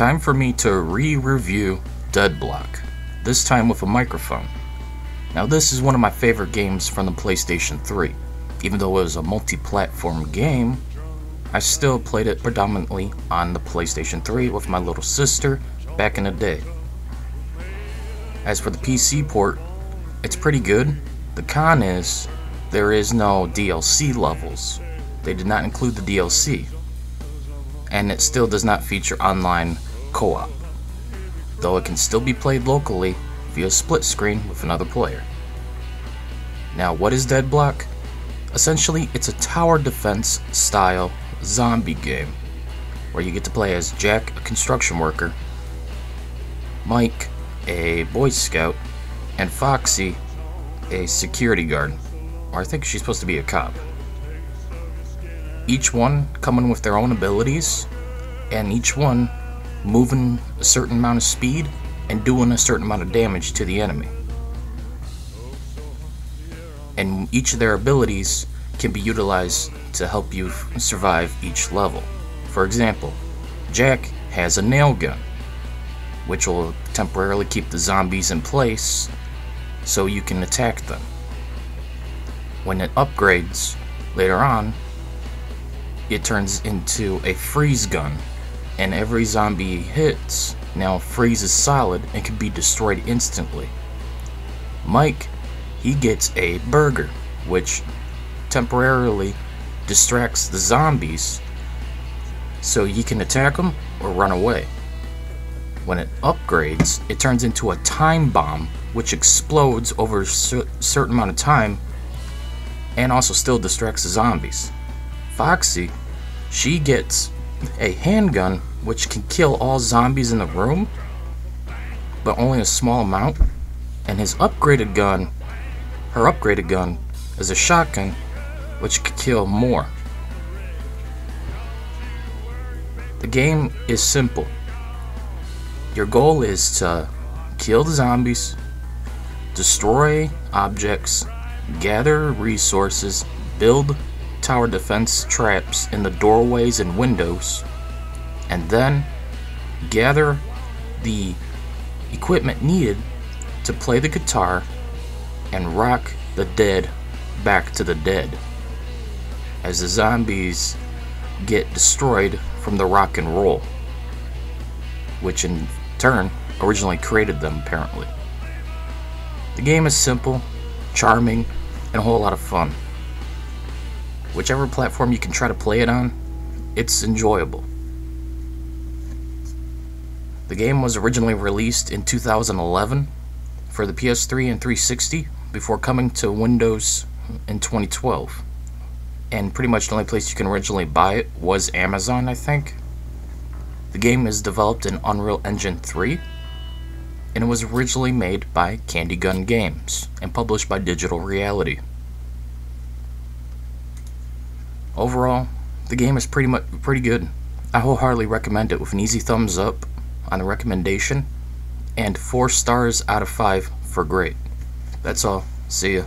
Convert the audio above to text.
Time for me to re-review Dead Block, this time with a microphone. Now this is one of my favorite games from the PlayStation 3. Even though it was a multi-platform game, I still played it predominantly on the PlayStation 3 with my little sister back in the day. As for the PC port, it's pretty good. The con is, there is no DLC levels. They did not include the DLC. And it still does not feature online co-op. Though it can still be played locally via split screen with another player. Now what is Dead Block? Essentially, it's a tower defense style zombie game where you get to play as Jack, a construction worker, Mike, a Boy Scout, and Foxy, a security guard. Or I think she's supposed to be a cop. Each one coming with their own abilities, and each one moving a certain amount of speed and doing a certain amount of damage to the enemy. And each of their abilities can be utilized to help you survive each level. For example, Jack has a nail gun, which will temporarily keep the zombies in place so you can attack them. When it upgrades later on, it turns into a freeze gun, and every zombie hits now freezes solid and can be destroyed instantly. Mike, he gets a burger, which temporarily distracts the zombies so he can attack them or run away. When it upgrades, it turns into a time bomb which explodes over a certain amount of time and also still distracts the zombies. Foxy, she gets a handgun which can kill all zombies in the room, but only a small amount. And his upgraded gun, her upgraded gun, is a shotgun which can kill more. The game is simple. Your goal is to kill the zombies, destroy objects, gather resources, build tower defense traps in the doorways and windows, and then gather the equipment needed to play the guitar and rock the dead back to the dead as the zombies get destroyed from the rock and roll, which in turn originally created them apparently. The game is simple, charming, and a whole lot of fun. Whichever platform you can try to play it on, it's enjoyable. The game was originally released in 2011 for the PS3 and 360 before coming to Windows in 2012 and pretty much the only place you can originally buy it was Amazon, I think. The game is developed in Unreal Engine 3, and it was originally made by Candy Gun Games and published by Digital Reality. Overall, the game is pretty much pretty good. I wholeheartedly recommend it with an easy thumbs up on the recommendation and 4 stars out of 5 for great. That's all. See ya.